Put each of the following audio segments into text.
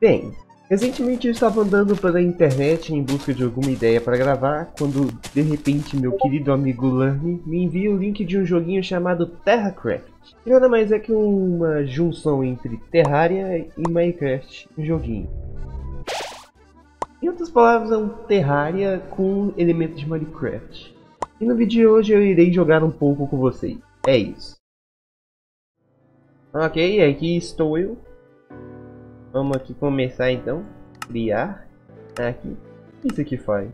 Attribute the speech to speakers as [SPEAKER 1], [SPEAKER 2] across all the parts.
[SPEAKER 1] Bem, recentemente eu estava andando pela internet em busca de alguma ideia para gravar, quando de repente meu querido amigo Lurny me envia o link de um joguinho chamado TerraCraft. Que nada mais é que uma junção entre Terraria e Minecraft, um joguinho. Em outras palavras, é um Terraria com elementos de Minecraft. E no vídeo de hoje eu irei jogar um pouco com vocês. É isso. Ok, aqui estou eu. Vamos aqui começar então. Criar. Aqui. O que isso aqui faz?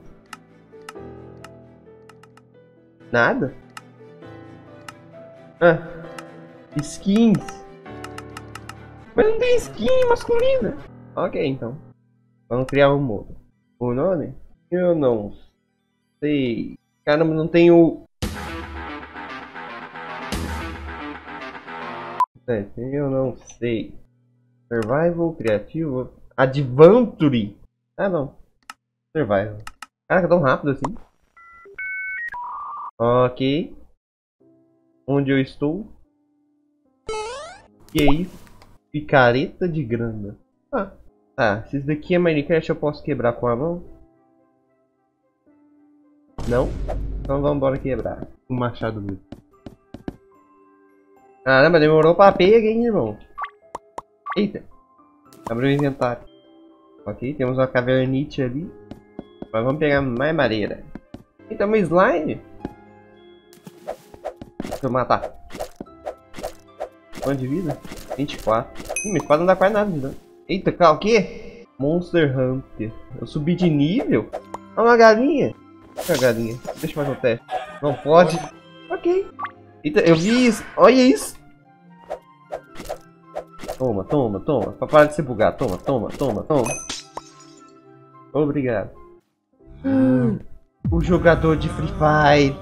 [SPEAKER 1] Nada? Ah. Skins. Mas não tem skin masculina. Ok, então. Vamos criar um modo. O nome? Eu não sei. Caramba, não tenho... Eu não sei. Survival, criativo, adventure. Ah, não. Survival. Caraca, tão rápido assim. Ok. Onde eu estou? E aí? Picareta de grana. Ah. Ah, se isso daqui é Minecraft eu posso quebrar com a mão? Não? Então vamos embora quebrar. O machado mesmo. Caramba, demorou pra pegar, hein, irmão? Eita. Abriu o inventário. Ok, temos uma cavernite ali. Mas vamos pegar mais madeira. Eita, uma slime. Deixa eu matar. Quanto de vida? 24. Ih, minha espada não dá quase nada de dano. Eita, cara, o quê? Monster Hunter. Eu subi de nível? É uma galinha. Olha a galinha. Deixa eu fazer um teste. Não pode. Ok. Eita, eu vi isso. Olha isso. Toma, toma, toma. Pra parar de se bugar. Toma, toma, toma, toma. Obrigado. O jogador de Free Fire.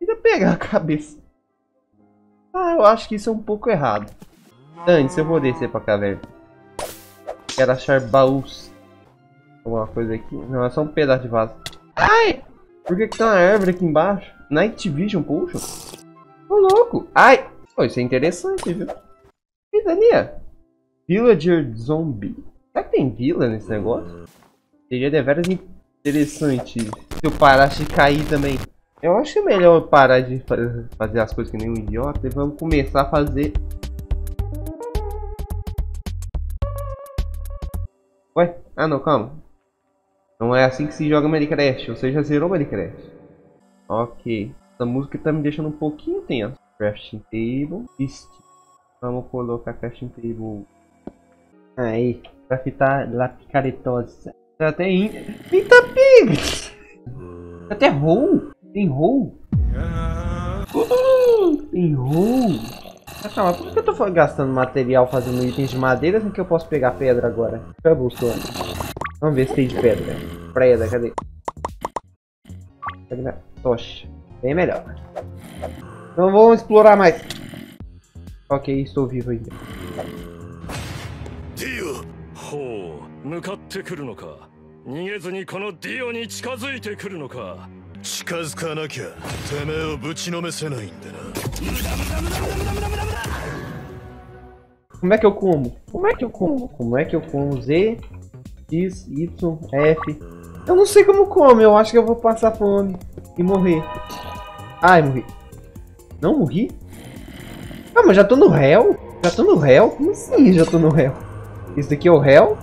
[SPEAKER 1] Ainda pegar a cabeça. Ah, eu acho que isso é um pouco errado. Antes eu vou descer pra caverna. Quero achar baús. Alguma coisa aqui. Não, é só um pedaço de vaso. Ai! Por que, que tem uma árvore aqui embaixo? Night Vision Potion? Ô louco! Ai! Pô, isso é interessante, viu? E Dania? Villager Zombie. Será que tem vila nesse negócio? Seria deveras interessante se eu parasse de cair também. Eu acho que é melhor parar de fazer as coisas que nem um idiota e vamos começar a fazer... Ué? Ah não, calma. Não é assim que se joga Minecraft, ou seja, zerou Minecraft. Ok. Essa música tá me deixando um pouquinho tenso. Crafting table. Vamos colocar crafting table. Aí. Pra ficar lá picaretosa. Tá até in... Eita pigs! Tá até roll. Tem roll. Tem roll. Ah, calma, por que eu tô gastando material fazendo itens de madeira sem que eu posso pegar pedra agora? Cobblestone. Vamos ver se tem de pedra. Pedra, cadê? Cadê tocha? Bem melhor. Então vamos explorar mais. Ok, estou vivo ainda.
[SPEAKER 2] Dio! ほう、向かってくるのか。逃げずにこのディオに近づいてくるのか。
[SPEAKER 3] 近づかなきゃてめえをぶちのめせないんでな
[SPEAKER 1] Como é que eu como? Como é que eu como? Como é que eu como? Z, X, Y, F. Eu não sei como como, eu acho que eu vou passar fome e morrer. Ai, morri. Não morri? Ah, mas já tô no réu? Já tô no réu? Como assim já tô no réu? Esse daqui é o réu?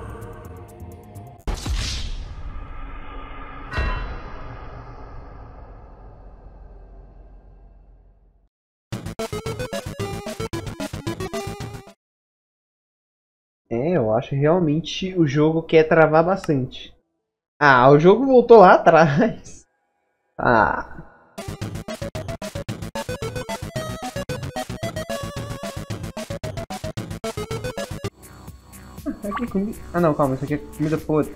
[SPEAKER 1] É, eu acho realmente o jogo quer travar bastante. Ah, o jogo voltou lá atrás. Ah. Ah não, calma, isso aqui é comida podre.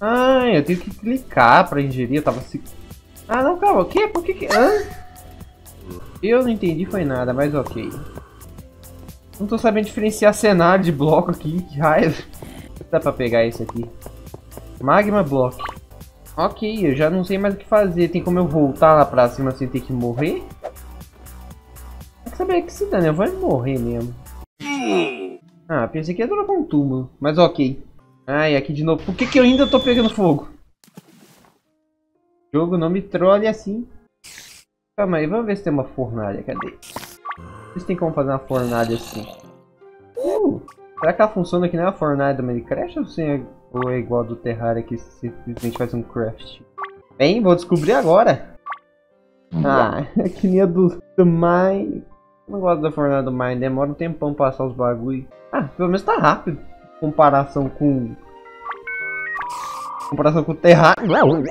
[SPEAKER 1] Ah, eu tenho que clicar pra ingerir, eu tava se. Ah não, calma, o que? Por que que. Hã? Eu não entendi foi nada, mas ok. Não tô sabendo diferenciar cenário de bloco aqui, que raiva. Dá pra pegar isso aqui. Magma Block. Ok, eu já não sei mais o que fazer. Tem como eu voltar lá pra cima sem ter que morrer? Quer saber que se dane, eu vou morrer mesmo. Ah, pensei que ia durar um túmulo, mas ok. Ai, aqui de novo. Por que, que eu ainda tô pegando fogo? Jogo, não me trole assim. Calma aí, vamos ver se tem uma fornalha. Cadê? Se tem como fazer uma fornalha assim. Uh, será que ela funciona que nem a fornalha do Minecraft ou, é, ou é igual do Terraria que simplesmente faz um craft? Bem, vou descobrir agora. Ah, é que nem a do, do Mine. Não gosto da fornalha do Mine, demora um tempão passar os bagulho. Ah, pelo menos tá rápido. Comparação com comparação com o Terra...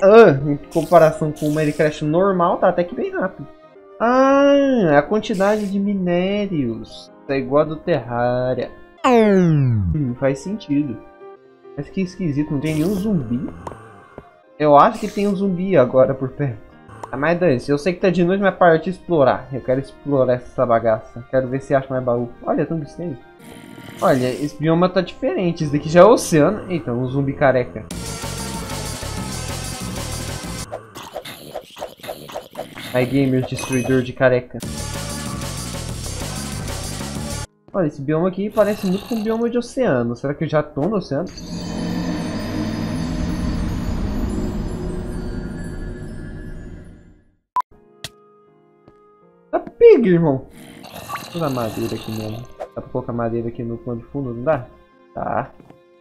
[SPEAKER 1] Ah, em comparação com o Minecraft normal, tá até que bem rápido. Ah, a quantidade de minérios é igual a do Terraria. Hum, faz sentido. Mas que esquisito, não tem nenhum zumbi. Eu acho que tem um zumbi agora por perto. Ah, mas dane eu sei que tá de noite, mas partir explorar. Eu quero explorar essa bagaça. Quero ver se acha mais baú. Olha, besteira. Olha, esse bioma tá diferente. Esse daqui já é oceano. Eita, um zumbi careca. My Gamer Destruidor de careca. Olha, esse bioma aqui parece muito com um bioma de oceano. Será que eu já tô no oceano? Pega, irmão. Vou usar madeira aqui mesmo. Dá pra colocar madeira aqui no plano de fundo, não dá? Tá.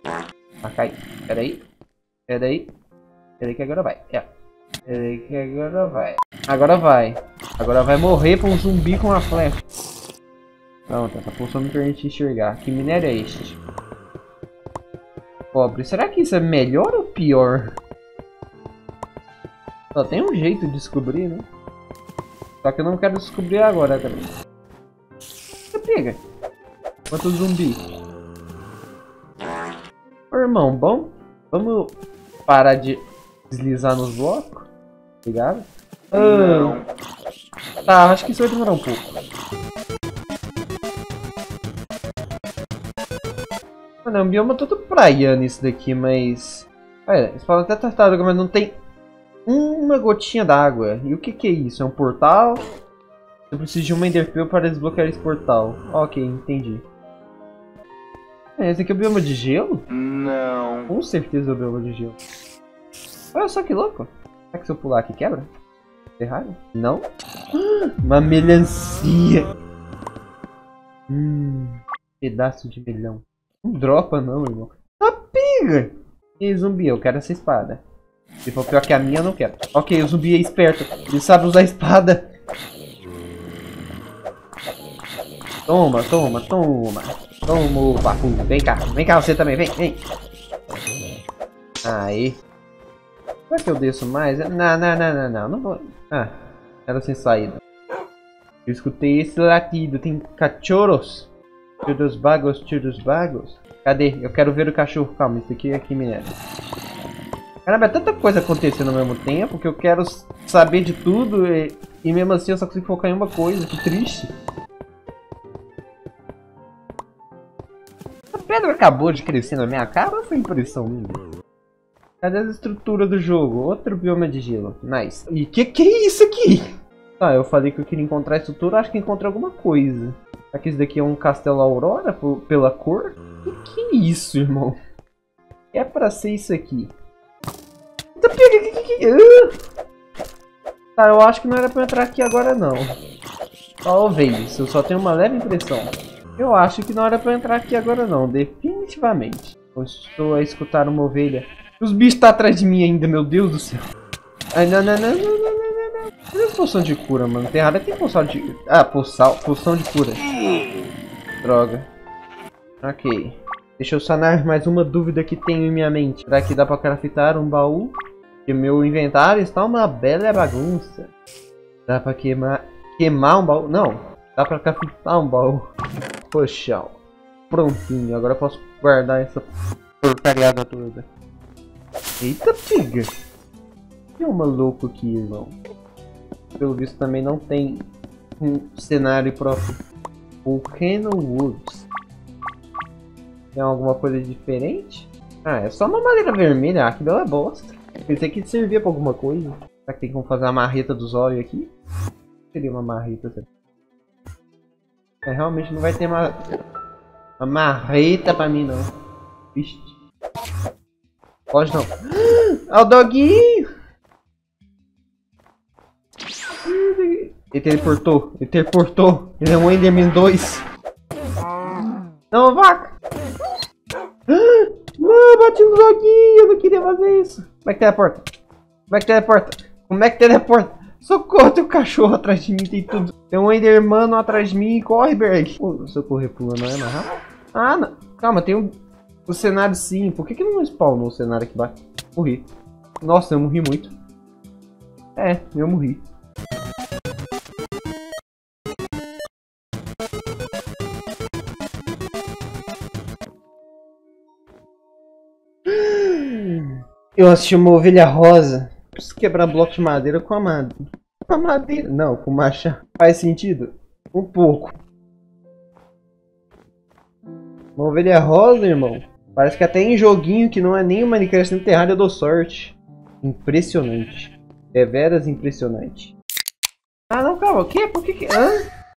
[SPEAKER 1] Tá, cai. Pera aí. Pera aí. Pera aí que agora vai. É. Pera aí que agora vai. Agora vai. Agora vai morrer pra um zumbi com uma flecha. Pronto, essa função me permite enxergar. Que minério é este? Cobre. Será que isso é melhor ou pior? Só tem um jeito de descobrir, né? Só que eu não quero descobrir agora também. Você pega. Quanto zumbi. Ô, irmão, bom? Vamos parar de deslizar nos blocos? Obrigado. Ah, tá, acho que isso vai demorar um pouco. Mano, é um bioma todo praiano isso daqui, mas... Olha, eles falam até tartaruga, mas não tem uma gotinha d'água. E o que que é isso? É um portal? Eu preciso de uma Enderpearl para desbloquear esse portal. Ok, entendi. É, esse aqui é o bioma de gelo?
[SPEAKER 3] Não.
[SPEAKER 1] Com certeza é o bioma de gelo. Olha só que louco. Será que se eu pular aqui quebra? Errado? Não? Uma melancia. Hum, pedaço de melão. Não dropa não, irmão. Ah, pega! E zumbi, eu quero essa espada. Se for pior que a minha, eu não quero. Ok, o zumbi é esperto. Ele sabe usar espada. Toma, toma, toma. Toma o papu. Vem cá, vem cá você também, vem, vem. Aí. Será que eu desço mais? Não, não, não, não, não. Não vou. Ah, era sem saída. Eu escutei esse latido. Tem cachorros. Tio dos bagos, tio dos bagos. Cadê? Eu quero ver o cachorro. Calma, isso aqui é aqui minério. Caramba, é tanta coisa acontecendo ao mesmo tempo que eu quero saber de tudo e, e mesmo assim eu só consigo focar em uma coisa. Que triste. A pedra acabou de crescer na minha cara ou foi impressão minha? Cadê a estrutura do jogo? Outro bioma de gelo. Nice. E que que é isso aqui? Tá, eu falei que eu queria encontrar a estrutura, acho que encontrei alguma coisa. Será que esse daqui é um castelo aurora pela cor? O que é isso, irmão? É pra ser isso aqui. Tá, tá, eu acho que não era pra entrar aqui agora não. Talvez, eu só tenho uma leve impressão. Eu acho que não era pra entrar aqui agora não, definitivamente. Eu estou a escutar uma ovelha. Os bichos tá atrás de mim ainda, meu Deus do céu. Ai, não, não, não, não, não, não, não. Cadê poção de cura, mano? Tem errado, tem poção de... Ah, poção, poção de cura. Droga. Ok. Deixa eu sanar mais uma dúvida que tenho em minha mente. Será que dá pra craftar um baú? Porque meu inventário está uma bela bagunça. Dá pra queimar... Queimar um baú? Não. Dá pra craftar um baú. Poxa. Prontinho. Agora eu posso guardar essa porcariada toda. Eita, piga! Tem um maluco aqui, irmão. Pelo visto também não tem um cenário próprio. Volcano Woods. Tem alguma coisa diferente? Ah, é só uma madeira vermelha. Ah, que bela bosta. Pensei que servia pra alguma coisa. Será que tem como fazer a marreta dos olhos aqui? Seria uma marreta. É, realmente não vai ter uma, uma marreta pra mim, não. Vixe. Pode não. Ah, o doguinho! Ele teleportou. Ele teleportou. Ele é um Enderman 2. Não, vaca! Não, bati no doguinho. Eu não queria fazer isso. Como é que teleporta? Como é que teleporta? Como é que teleporta? Socorro, tem um cachorro atrás de mim, tem tudo. Tem um Endermano atrás de mim. Corre, Berg. Oh, se eu correr pulando, não é mais rápido? Ah, não. Calma, tem um... O cenário sim. Por que, que não spawnou o cenário aqui embaixo? Morri. Nossa, eu morri muito. É, eu morri. Eu assisti uma ovelha rosa. Preciso quebrar bloco de madeira com a madeira. Com a madeira? Não, com machado. Faz sentido? Um pouco. Uma ovelha rosa, irmão. Parece que até em joguinho que não é nem o Minecraft nem Terraria eu dou sorte. Impressionante. Deveras impressionante. Ah, não, calma. O quê? Por que que... Hã?